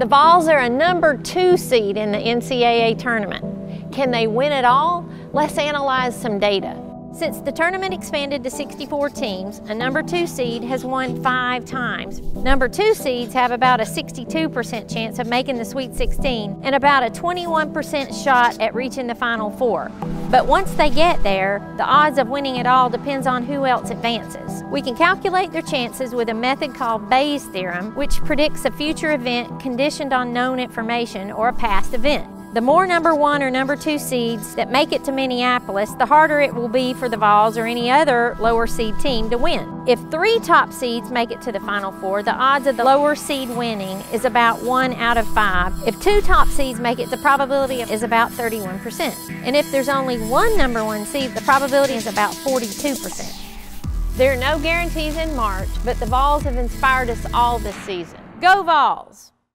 The Vols are a number two seed in the NCAA tournament. Can they win it all? Let's analyze some data. Since the tournament expanded to 64 teams, a number two seed has won five times. Number two seeds have about a 62% chance of making the Sweet 16 and about a 21% shot at reaching the Final Four. But once they get there, the odds of winning it all depends on who else advances. We can calculate their chances with a method called Bayes' theorem, which predicts a future event conditioned on known information or a past event. The more number one or number two seeds that make it to Minneapolis, the harder it will be for the Vols or any other lower seed team to win. If three top seeds make it to the Final Four, the odds of the lower seed winning is about one out of five. If two top seeds make it, the probability is about 31%. And if there's only one number one seed, the probability is about 42%. There are no guarantees in March, but the Vols have inspired us all this season. Go Vols!